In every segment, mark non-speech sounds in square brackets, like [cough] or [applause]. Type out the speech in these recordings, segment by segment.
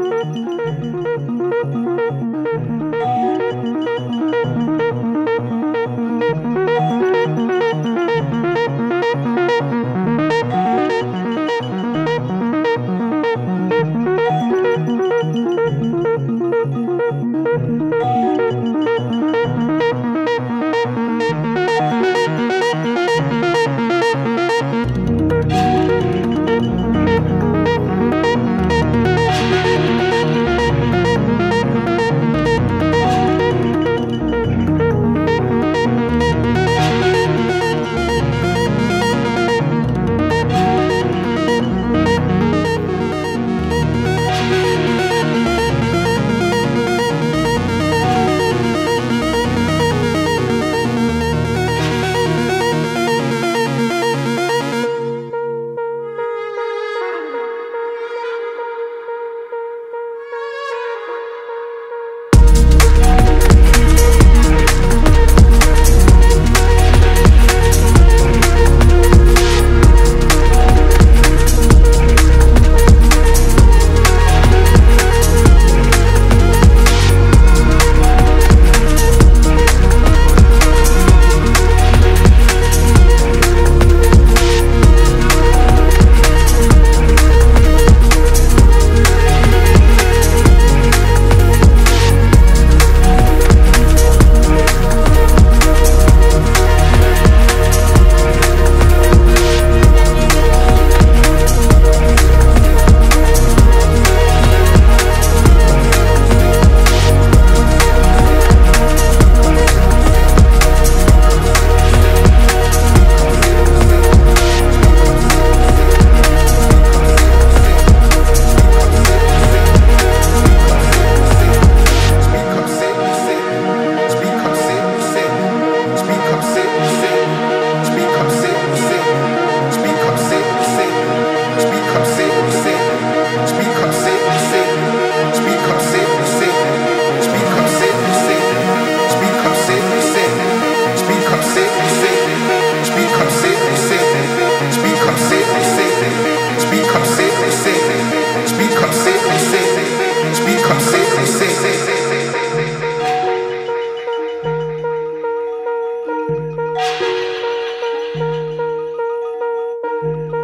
Música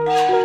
Bye. [laughs]